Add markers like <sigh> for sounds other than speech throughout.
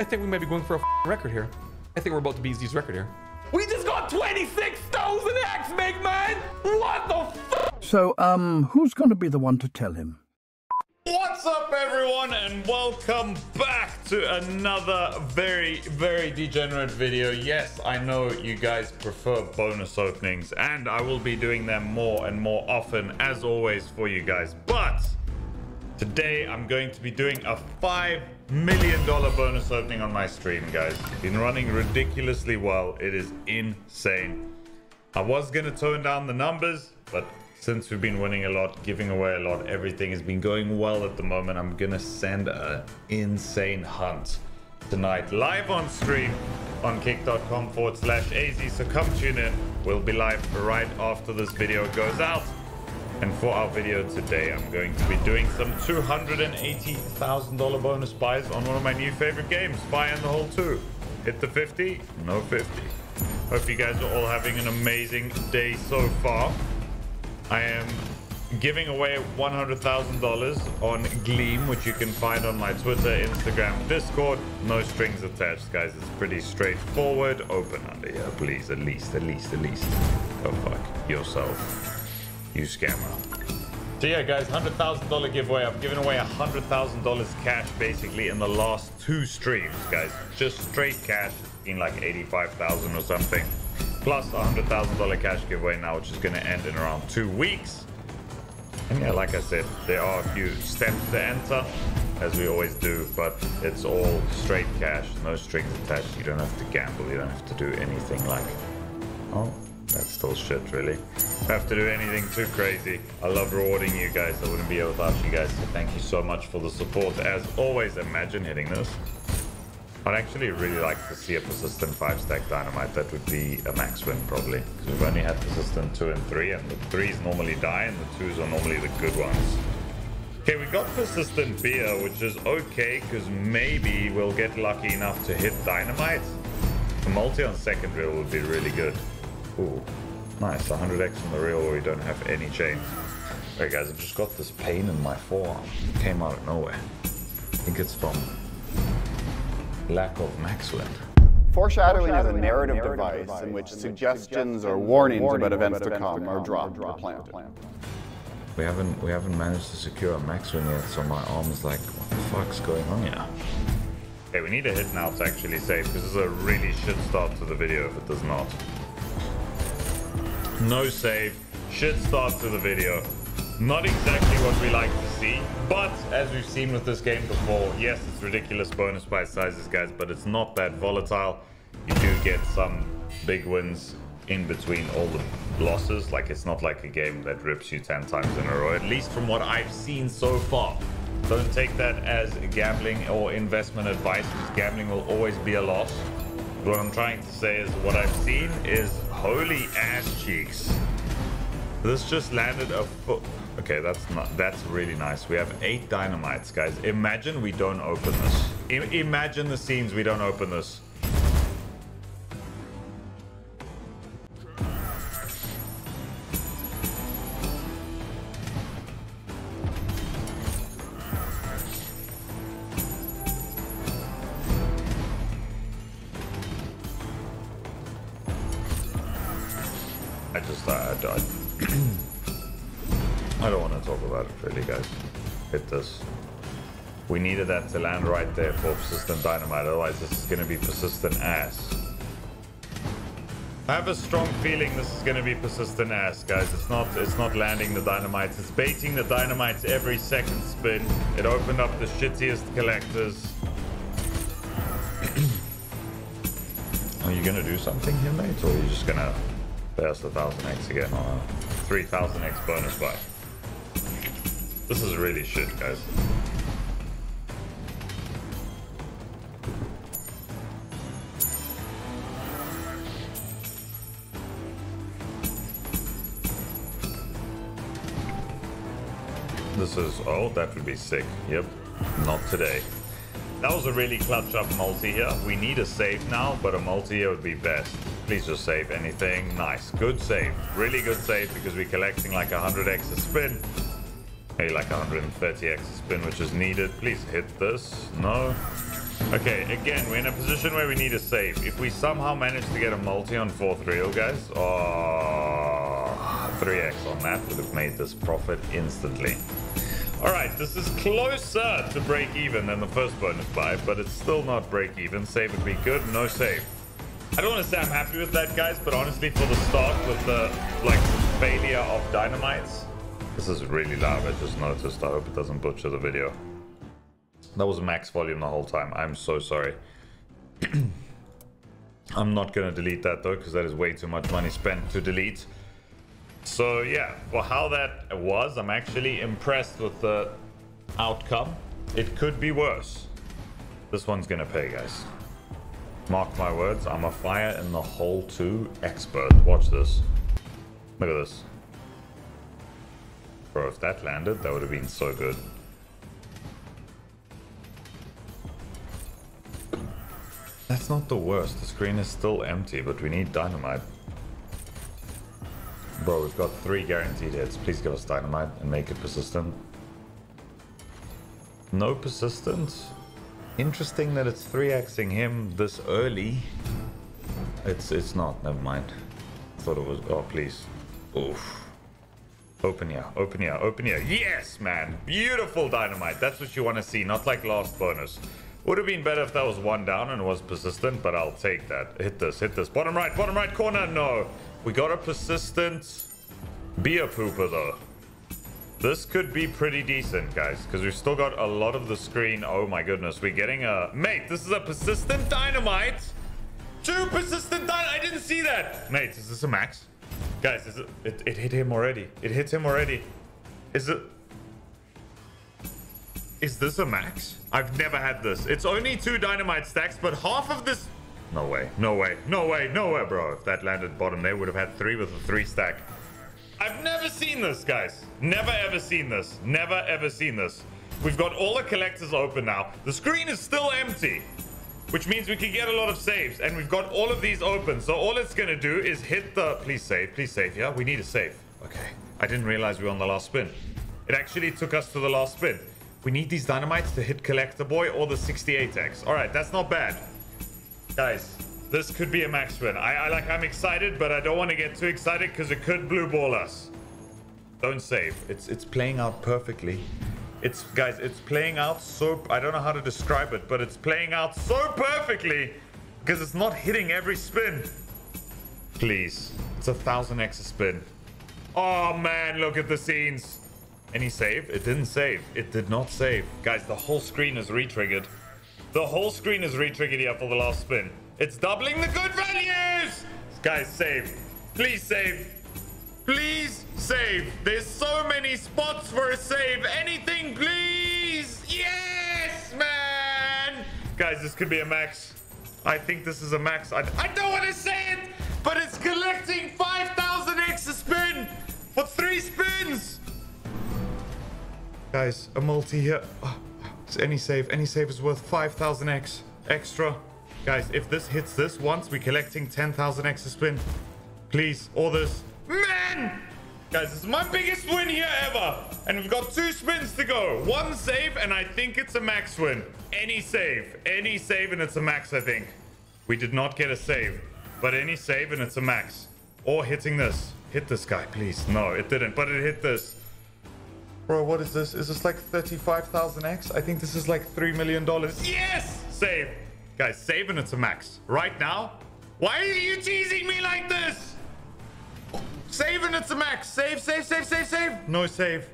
I think we might be going for a record here. I think we're about to beat Z's record here. We just got 26,000 X, big man! What the fuck? So, um, who's going to be the one to tell him? What's up, everyone, and welcome back to another very, very degenerate video. Yes, I know you guys prefer bonus openings, and I will be doing them more and more often, as always, for you guys. But today, I'm going to be doing a $5 million dollar bonus opening on my stream, guys. Been running ridiculously well. It is insane. I was going to tone down the numbers, but since we've been winning a lot, giving away a lot, everything has been going well at the moment. I'm gonna send an insane hunt tonight live on stream on kick.com forward slash AyeZee. So come tune in. We'll be live right after this video goes out. And for our video today, I'm going to be doing some $280,000 bonus buys on one of my new favorite games, Fire in the Hole 2. Hit the 50? No 50. Hope you guys are all having an amazing day so far. I am giving away $100,000 on Gleam, which you can find on my Twitter, Instagram, Discord. No strings attached, guys. It's pretty straightforward. Open under here, please. At least, at least, at least. Go fuck yourself. You scammer. So yeah, guys, $100,000 giveaway. I've given away $100,000 cash basically in the last two streams, guys. Just straight cash. It's like 85,000 or something plus $100,000 cash giveaway now, which is going to end in around two weeks. And yeah, like I said, there are a few steps to enter, as we always do, but it's all straight cash, no strings attached. You don't have to gamble, you don't have to do anything like, oh, that's still shit, really. have to do anything too crazy. I love rewarding you guys. I wouldn't be here without you guys, so thank you so much for the support. As always, imagine hitting this. I'd actually really like to see a persistent 5-stack dynamite. That would be a max win, probably. Because we've only had persistent 2 and 3, and the 3s normally die, and the 2s are normally the good ones. Okay, we got persistent beer, which is okay, because maybe we'll get lucky enough to hit dynamite. The multi on second reel would be really good. Ooh, nice. 100x on the reel where we don't have any chains. Okay, guys, I've just got this pain in my forearm. It came out of nowhere. I think it's from lack of max win. Foreshadowing is a narrative device in which suggestions or warnings about events to come are dropped or planted. We haven't we haven't managed to secure a max win yet, so my arm is like, what the fuck's going on here? Okay, we need a hit now to actually save. This is a really shit start to the video if it does not. No save. Shit start to the video. Not exactly what we like to see, but as we've seen with this game before, yes, it's ridiculous bonus buy sizes, guys, but it's not that volatile. You do get some big wins in between all the losses. Like, it's not like a game that rips you 10 times in a row, at least from what I've seen so far. Don't take that as gambling or investment advice, because gambling will always be a loss. What I'm trying to say is what I've seen is holy ass cheeks. This just landed a foot. Okay, that's not. That's really nice. We have eight dynamites, guys. Imagine we don't open this. I imagine the scenes we don't open this. To land right there for persistent dynamite, otherwise this is going to be persistent ass. I have a strong feeling this is going to be persistent ass, guys. It's not it's not landing the dynamites. It's baiting the dynamites every second spin. It opened up the shittiest collectors. <clears throat> are you going to do something here, mate? Or are you just going to the 1000x again a 3000x bonus buy? This is really shit, guys. Oh, that would be sick. Yep, not today. That was a really clutch up multi here. We need a save now, but a multi here would be best. Please just save anything. Nice, good save. Really good save because we're collecting like 100x a spin. Maybe like 130x a spin, which is needed. Please hit this. No. Okay, again, we're in a position where we need a save. If we somehow manage to get a multi on 4th reel, guys, ah, oh, 3x on that would have made this profit instantly. All right, this is closer to break even than the first bonus buy, but it's still not break even. Save would be good, no save. I don't want to say I'm happy with that, guys, but honestly, for the start with the like failure of dynamites, this is really loud. I just noticed. I hope it doesn't butcher the video. That was max volume the whole time. I'm so sorry. <clears throat> I'm not going to delete that though, because that is way too much money spent to delete. So yeah, for how that was, I'm actually impressed with the outcome. It could be worse. This one's to pay, guys. Mark my words, I'm a fire in the hole 2 expert. Watch this. Look at this. Bro, if that landed, that would have been so good. That's not the worst. The screen is still empty, but we need dynamite. Bro, we've got three guaranteed hits. Please give us dynamite and make it persistent. No persistence? Interesting that it's 3xing him this early. It's it's not, never mind. Thought it was, oh please. Oof. Open here, open here, open here. Yes, man! Beautiful dynamite. That's what you want to see, not like last bonus. Would have been better if that was one down and was persistent, but I'll take that. Hit this, hit this. Bottom right, bottom right corner. No. We got a persistent beer pooper, though. This could be pretty decent, guys, because we've still got a lot of the screen. Oh, my goodness. We're getting a... Mate, this is a persistent dynamite. Two persistent dynamite. I didn't see that. Mate, is this a max? Guys, it, it, it hit him already. It hit him already. Is it... Is this a max? I've never had this. It's only two dynamite stacks, but half of this... No way, no way, no way, no way, bro. If that landed bottom, they would have had three with a three stack. I've never seen this, guys. Never ever seen this. Never ever seen this. We've got all the collectors open now. The screen is still empty, which means we can get a lot of saves. And we've got all of these open. So all it's going to do is hit the... Please save, please save. Yeah, we need a save. Okay. I didn't realize we were on the last spin. It actually took us to the last spin. We need these dynamites to hit Collector Boy or the 68x. All right, that's not bad. Guys, this could be a max win. I, I like, I'm excited, but I don't want to get too excited because it could blue ball us. Don't save. It's it's playing out perfectly. It's guys, it's playing out so I don't know how to describe it, but it's playing out so perfectly because it's not hitting every spin. Please, it's a thousand x a spin. Oh man, look at the scenes. Any save? It didn't save. It did not save. Guys, the whole screen is re-triggered. The whole screen is re-triggered here for the last spin. It's doubling the good values! Guys, save. Please save. Please save. There's so many spots for a save. Anything, please. Yes, man. Guys, this could be a max. I think this is a max. I, I don't want to say it, but it's collecting 5,000 X a spin for three spins. Guys, a multi here. Oh, any save, any save is worth 5,000 X extra. Guys, if this hits this once, we're collecting 10,000 X a spin. Please, or this. Man! Guys, this is my biggest win here ever. And we've got two spins to go. One save, and I think it's a max win. Any save. Any save, and it's a max, I think. We did not get a save. But any save, and it's a max. Or hitting this. Hit this guy, please. No, it didn't, but it hit this. Bro, what is this? Is this like 35,000x? I think this is like $3 million. Yes! Save. Guys, save and it's a max. Right now? Why are you teasing me like this? Save and it's a max. Save, save, save, save, save. No save.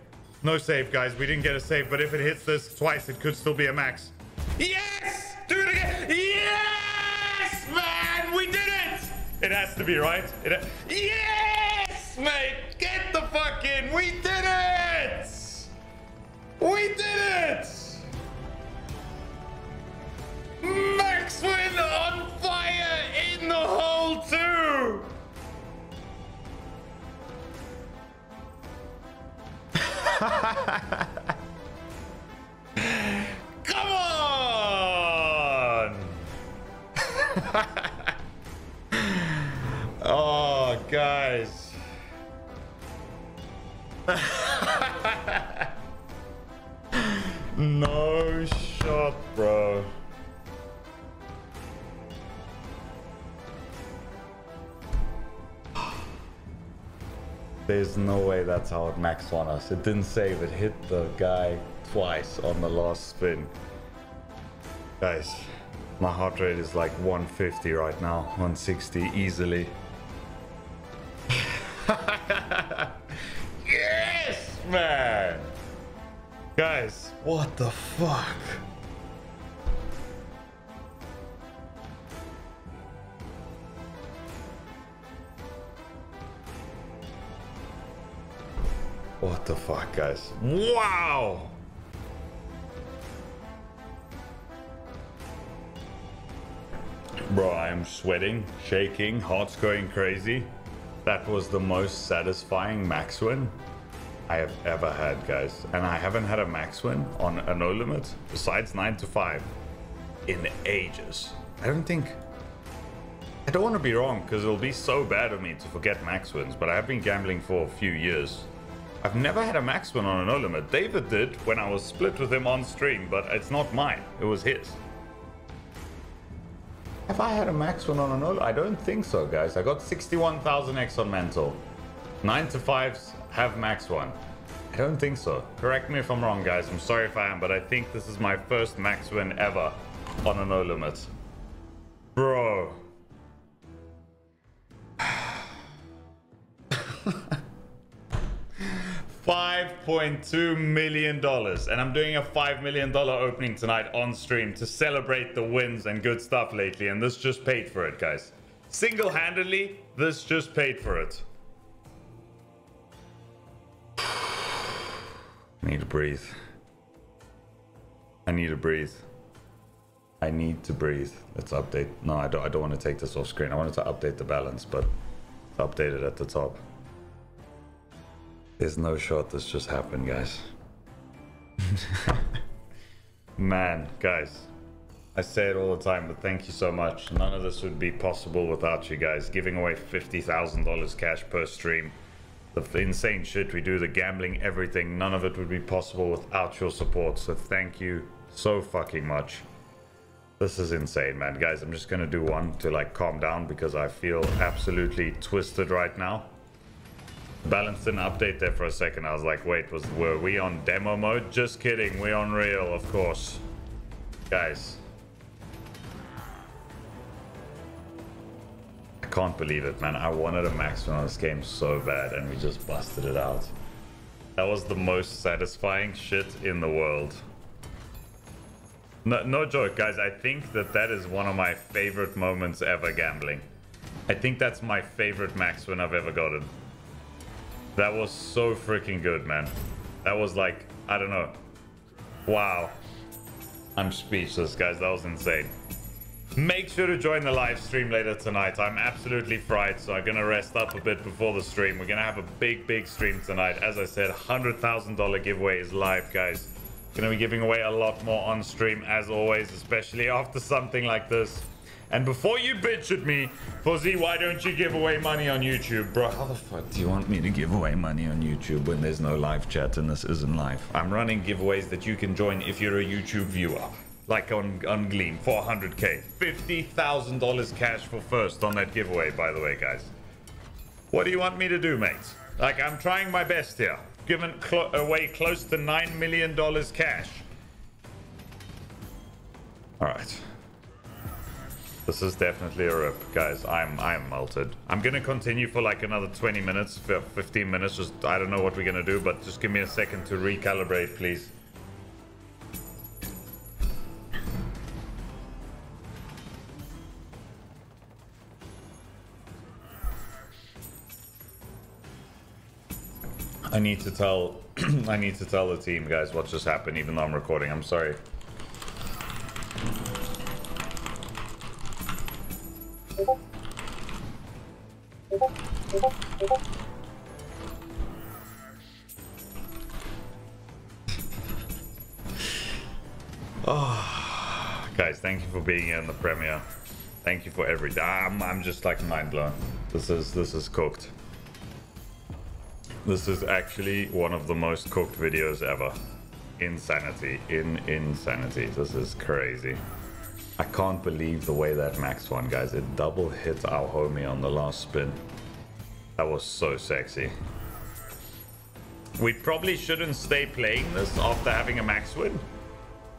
No save, guys. We didn't get a save, but if it hits this twice, it could still be a max. Yes! Do it again. Yes, man! We did it! It has to be, right? It yes, mate! Get the fuck in! We did it! We did it! Max win on fire in the hole 2! Come <laughs> no way that's how it maxed on us. It didn't save. It hit the guy twice on the last spin. Guys, my heart rate is like 150 right now. 160 easily. <laughs> yes, man! Guys, what the fuck? What the fuck, guys? Wow! Bro, I am sweating, shaking, heart's going crazy. That was the most satisfying max win I have ever had, guys. And I haven't had a max win on a no limit besides 9 to 5 in ages. I don't think. I don't want to be wrong because it'll be so bad of me to forget max wins, but I have been gambling for a few years. I've never had a max win on a no limit. David did when I was split with him on stream, but it's not mine. It was his. Have I had a max win on a no? I don't think so, guys. I got 61,000x on mental. 9 to 5s have max one. I don't think so. Correct me if I'm wrong, guys. I'm sorry if I am, but I think this is my first max win ever on a no limit. Bro. 5.2 million dollars. And i'm doing a 5 million dollar opening tonight on stream to celebrate the wins and good stuff lately. And this just paid for it guys. Single-handedly this just paid for it. <sighs> I need to breathe. I need to breathe. I need to breathe. Let's update. No i don't i don't want to take this off screen. I wanted to update the balance but it's updated at the top there's no shot this just happened, guys. <laughs> Man, guys. I say it all the time, but thank you so much. None of this would be possible without you guys. Giving away $50,000 cash per stream. The insane shit we do, the gambling, everything. None of it would be possible without your support. So thank you so fucking much. This is insane, man. Guys, I'm just gonna do one to like calm down because I feel absolutely twisted right now. Balance didn't update there for a second. I was like, wait, was were we on demo mode? Just kidding. We're on real, of course. Guys. I can't believe it, man. I wanted a max on this game so bad, and we just busted it out. That was the most satisfying shit in the world. No, no joke, guys. I think that that is one of my favorite moments ever gambling. I think that's my favorite max win I've ever gotten. That was so freaking good, man. That was like, I don't know. Wow. I'm speechless, guys. That was insane. Make sure to join the live stream later tonight. I'm absolutely fried, so I'm gonna rest up a bit before the stream. We're gonna have a big, big stream tonight. As I said, $100,000 giveaway is live, guys. Gonna be giving away a lot more on stream, as always, especially after something like this. And before you bitch at me, Fuzzy, why don't you give away money on YouTube, bro? How the fuck do you want me to give away money on YouTube when there's no live chat and this isn't live? I'm running giveaways that you can join if you're a YouTube viewer. Like on, on Gleam, 400k. $50,000 cash for first on that giveaway, by the way, guys. What do you want me to do, mate? Like, I'm trying my best here. Giving cl away close to $9 million cash. All right. This is definitely a rip, guys. I'm I'm melted. I'm gonna continue for like another 20 minutes, uh, 15 minutes. Just I don't know what we're gonna do, but just give me a second to recalibrate, please. I need to tell <clears throat> I need to tell the team guys what just happened even though I'm recording. I'm sorry. Being here in the premiere. Thank you for everything. I'm, I'm just like mind blown. This is this is cooked. This is actually one of the most cooked videos ever. Insanity. In insanity. This is crazy. I can't believe the way that max won, guys. It double hit our homie on the last spin. That was so sexy. We probably shouldn't stay playing this after having a max win.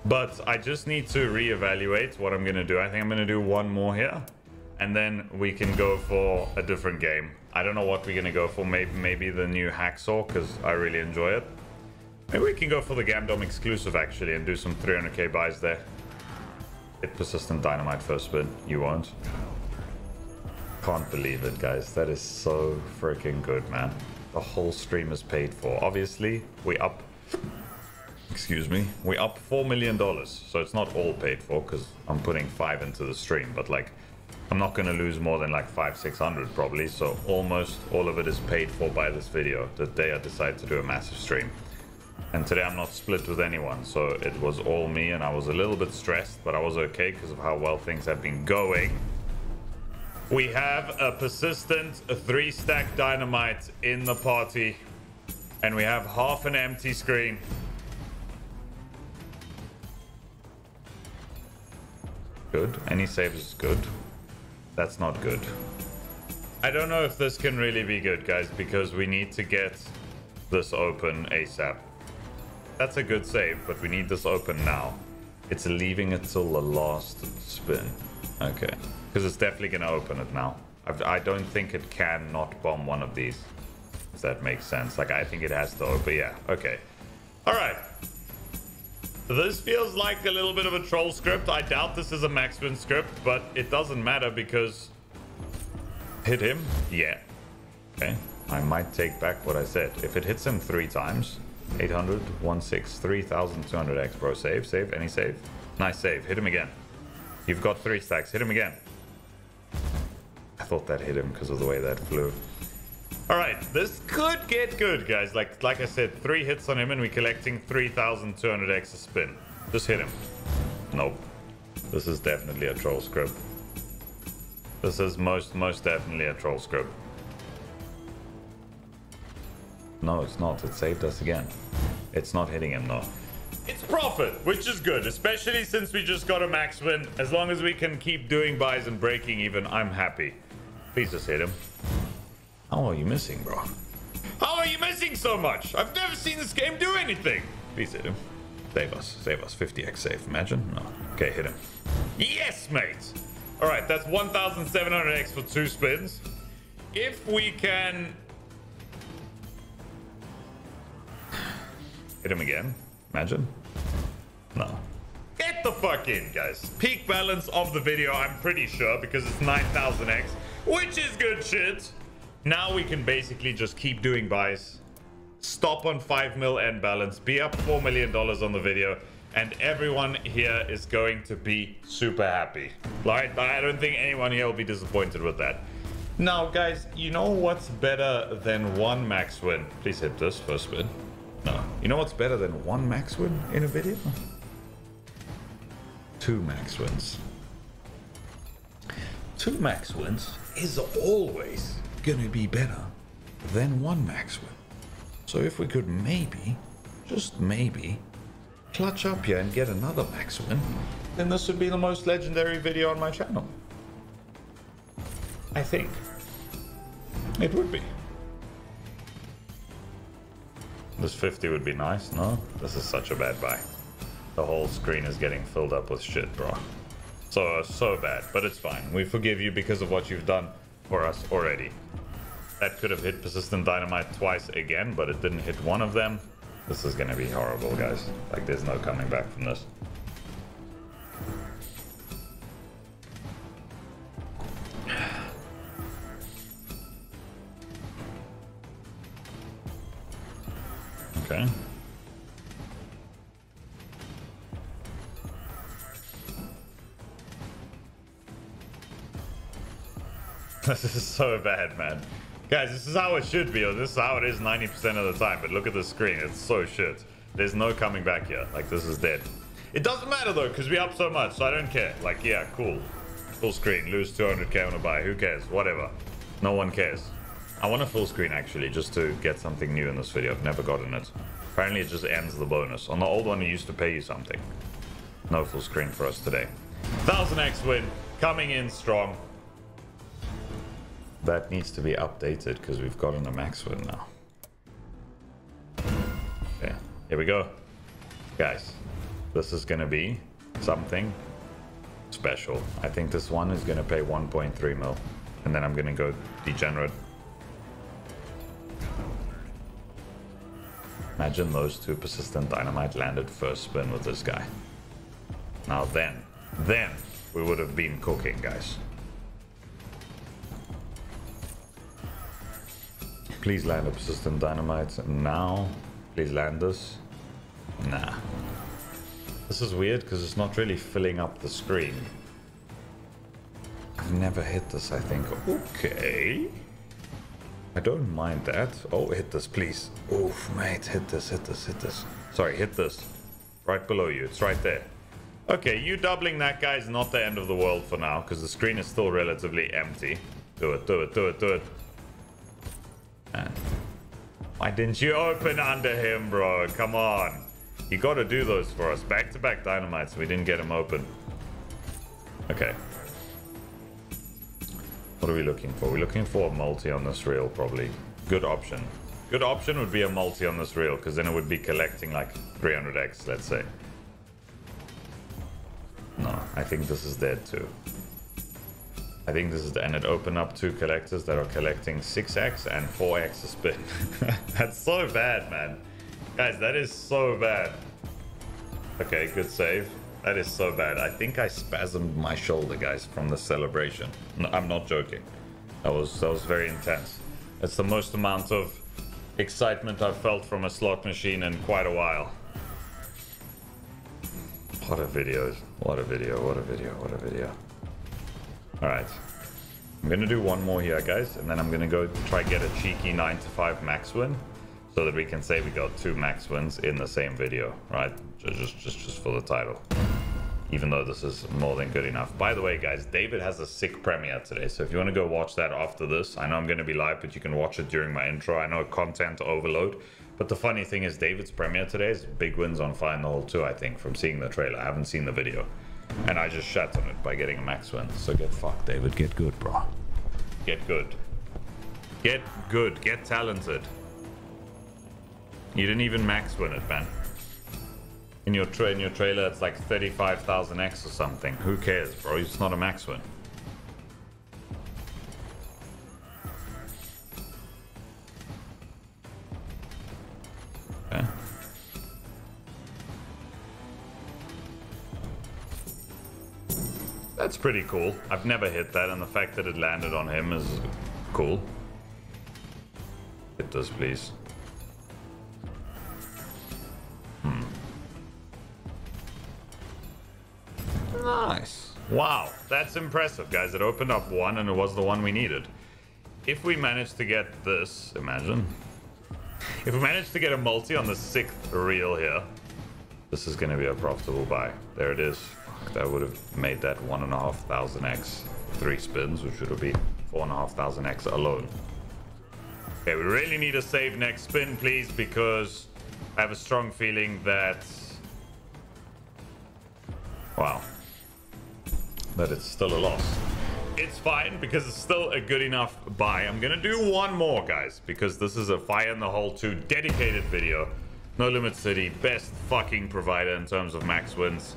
But I just need to reevaluate what I'm going to do. I think I'm going to do one more here. And then we can go for a different game. I don't know what we're going to go for. Maybe, maybe the new Hacksaw, because I really enjoy it. Maybe we can go for the Gamdom exclusive, actually, and do some 300k buys there. Hit Persistent Dynamite first spin. You won't. Can't believe it, guys. That is so freaking good, man. The whole stream is paid for. Obviously, we up... Excuse me. we're up $4 million. So it's not all paid for, because I'm putting 5 into the stream. But, like, I'm not going to lose more than, like, 5 600 probably. So almost all of it is paid for by this video. The day I decide to do a massive stream. And today I'm not split with anyone, so it was all me and I was a little bit stressed, but I was okay because of how well things have been going. We have a persistent three stack dynamite in the party. And we have half an empty screen. Good. Any saves is good. That's not good. I don't know if this can really be good, guys, because we need to get this open ASAP. That's a good save, but we need this open now. It's leaving it till the last spin. Okay. Because it's definitely going to open it now. I've, I do not think it can not bomb one of these. If that makes sense. Like, I think it has to open. Yeah, okay. All right. This feels like a little bit of a troll script. I doubt this is a max win script, but it doesn't matter because... Hit him? Yeah. Okay. I might take back what I said. If it hits him three times, 800, 16, 3200 X, bro. Save, save, any save. Nice save. Hit him again. You've got three stacks. Hit him again. I thought that hit him because of the way that flew. All right, this could get good, guys. Like like I said, three hits on him and we're collecting 3,200 X a spin. Just hit him. Nope. This is definitely a troll script. This is most, most definitely a troll script. No, it's not. It saved us again. It's not hitting him, no. It's profit, which is good, especially since we just got a max win. As long as we can keep doing buys and breaking even, I'm happy. Please just hit him. How are you missing, bro? How are you missing so much? I've never seen this game do anything. Please hit him. Save us. Save us. 50x save. Imagine. No. Okay, hit him. Yes, mate. All right, that's 1,700x for two spins. If we can Hit him again. Imagine. No. Get the fuck in, guys. Peak balance of the video, I'm pretty sure, because it's 9000x, which is good shit. Now we can basically just keep doing buys. Stop on 5 mil end balance. Be up $4 million on the video. And everyone here is going to be super happy. Like, I don't think anyone here will be disappointed with that. Now, guys, you know what's better than one max win? Please hit this first win. No. You know what's better than one max win in a video? Two max wins. Two max wins is always gonna be better than one max win. So if we could maybe, just maybe, clutch up here and get another max win, then this would be the most legendary video on my channel. I think. It would be. This 50 would be nice, no? This is such a bad buy. The whole screen is getting filled up with shit, bro. So, so bad, but it's fine. We forgive you because of what you've done for us already. That could have hit Persistent Dynamite twice again, but it didn't hit one of them. This is gonna be horrible, guys. Like, there's no coming back from this. <sighs> Okay. <laughs> this is so bad, man. Guys, this is how it should be, or this is how it is 90% of the time, but look at the screen, it's so shit. There's no coming back here, like this is dead. It doesn't matter though, because we up so much, so I don't care. Like, yeah, cool. Full screen, lose 200k on a buy, who cares? Whatever. No one cares. I want a full screen actually, just to get something new in this video. I've never gotten it. Apparently it just ends the bonus. On the old one, it used to pay you something. No full screen for us today. 1000x win, coming in strong. That needs to be updated because we've gotten a max win now. Yeah, here we go. Guys, this is gonna be something special. I think this one is gonna pay 1.3 mil. And then I'm gonna go degenerate. Imagine those two persistent dynamite landed first spin with this guy. Now then, then we would have been cooking, guys. Please land a persistent dynamite now. Please land this. Nah. This is weird because it's not really filling up the screen. I've never hit this, I think. Okay. I don't mind that. Oh, hit this, please. Oof, mate. Hit this, hit this, hit this. Sorry, hit this. Right below you. It's right there. Okay, you doubling that guy is not the end of the world for now, because the screen is still relatively empty. Do it, do it, do it, do it. Why didn't you open under him, bro? Come on. You gotta do those for us. Back-to-back -back dynamites. We didn't get him open. Okay. What are we looking for? We're looking for a multi on this reel, probably. Good option. Good option would be a multi on this reel, because then it would be collecting like 300x, let's say. No, I think this is dead too. I think this is the, and it opened up two collectors that are collecting 6x and 4x a spin. <laughs> That's so bad, man. Guys, that is so bad. Okay, good save. That is so bad. I think I spasmed my shoulder, guys, from the celebration. No, I'm not joking. That was that was very intense. It's the most amount of excitement I've felt from a slot machine in quite a while. What a video. What a video. What a video. What a video. Alright. I'm gonna do one more here, guys, and then I'm gonna go try get a cheeky 9 to 5 max win so that we can say we got two max wins in the same video, right? Just, just, just for the title. Even though this is more than good enough. By the way, guys, David has a sick premiere today. So if you want to go watch that after this, I know I'm going to be live, but you can watch it during my intro. I know content overload. But the funny thing is David's premiere today is big wins on Fire in the Hole 2, I think, from seeing the trailer. I haven't seen the video. And I just shat on it by getting a max win. So get fucked, David. Get good, bro. Get good. Get good. Get talented. You didn't even max win it, man. In your tra in your trailer, it's like 35,000x or something. Who cares, bro? It's not a max win. Pretty cool. I've never hit that, and the fact that it landed on him is cool. Hit this, please. Hmm. Nice. Wow, that's impressive, guys. It opened up one and it was the one we needed. If we manage to get this, imagine. If we manage to get a multi on the sixth reel here, this is going to be a profitable buy. There it is. That would have made that one and a half thousand X three spins, which would have been four and a half thousand X alone. Okay, we really need a save next spin, please, because I have a strong feeling that... Wow that it's still a loss. It's fine because it's still a good enough buy. I'm gonna do one more, guys, because this is a Fire in the Hole 2 dedicated video. No Limit City, best fucking provider in terms of max wins.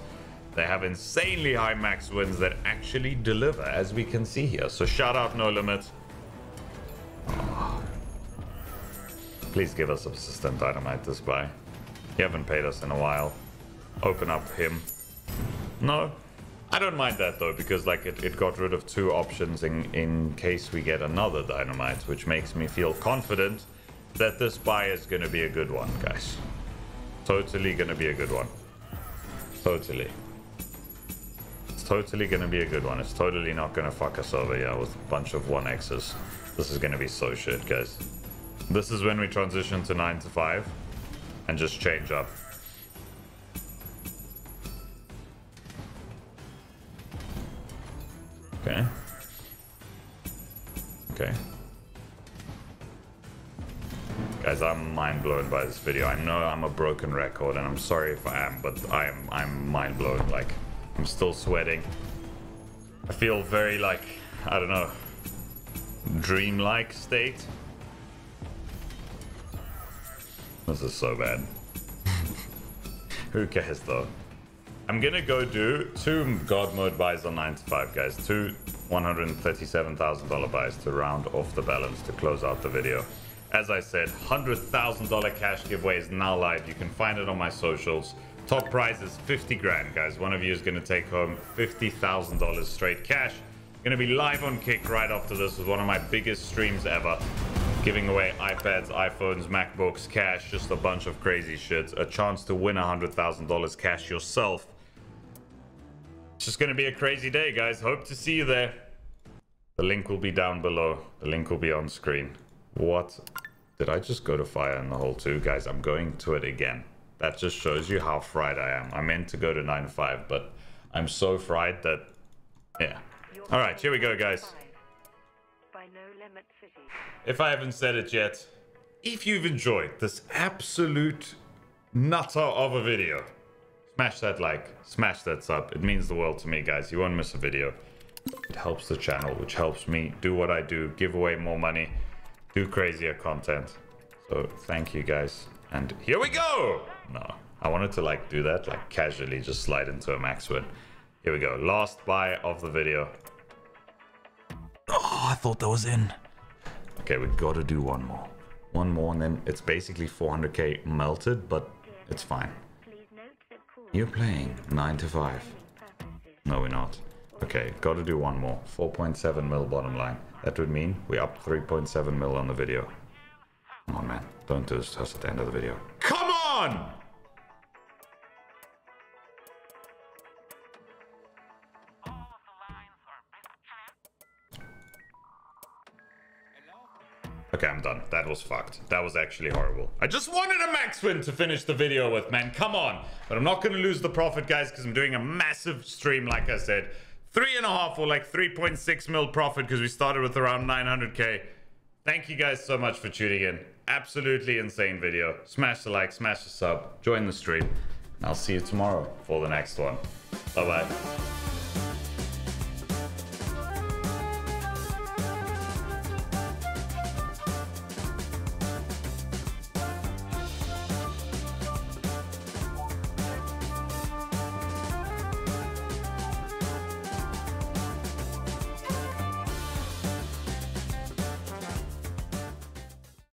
They have insanely high max wins that actually deliver, as we can see here. So shout out No Limit. Oh. Please give us a persistent dynamite this buy. You haven't paid us in a while. Open up him. No, I don't mind that though, because like it, it got rid of two options in, in case we get another dynamite, which makes me feel confident that this buy is gonna be a good one, guys. Totally gonna be a good one. Totally. Totally gonna be a good one. It's totally not gonna fuck us over, yeah, with a bunch of 1x's. This is gonna be so shit, guys. This is when we transition to 9 to 5 and just change up. Okay. Okay. Guys, I'm mind blown by this video. I know I'm a broken record and I'm sorry if I am, but I am I'm mind blown. Like I'm still sweating. I feel very like I don't know dreamlike state. This is so bad. <laughs> Who cares though? I'm gonna go do two God mode buys on 9 to 5, guys. Two $137,000 buys to round off the balance to close out the video. As I said, $100,000 cash giveaway is now live. You can find it on my socials. Top prize is 50 grand, guys. One of you is gonna take home $50,000 straight cash. Gonna be live on Kick right after this with one of my biggest streams ever. Giving away iPads, iPhones, MacBooks, cash, just a bunch of crazy shit. A chance to win $100,000 cash yourself it's just going to be a crazy day, guys. Hope to see you there. The link will be down below. The link will be on screen. What? Did I just go to fire in the hole 2? Guys, I'm going to it again. That just shows you how fried I am. I meant to go to 9-5, but I'm so fried that... Yeah. Alright, here we go, guys. If I haven't said it yet, if you've enjoyed this absolute nutter of a video, Smash that like, smash that sub. It means the world to me, guys. You won't miss a video. It helps the channel, which helps me do what I do, give away more money, do crazier content. So thank you guys. And here we go! No, I wanted to like do that, like casually just slide into a max win. Here we go, last buy of the video. Oh, I thought that was in. Okay, we gotta do one more. One more and then it's basically 400k melted, but it's fine. You're playing 9 to 5. No, we're not. Okay, gotta do one more. 4.7 mil bottom line. That would mean we up 3.7 mil on the video. Come on, man. Don't do this to us at the end of the video. Come on! Okay, I'm done. That was fucked. That was actually horrible. I just wanted a max win to finish the video with, man. Come on. But I'm not going to lose the profit, guys, because I'm doing a massive stream, like I said. Three and a half or like 3.6 mil profit because we started with around 900k. Thank you guys so much for tuning in. Absolutely insane video. Smash the like, smash the sub, join the stream. And I'll see you tomorrow for the next one. Bye-bye.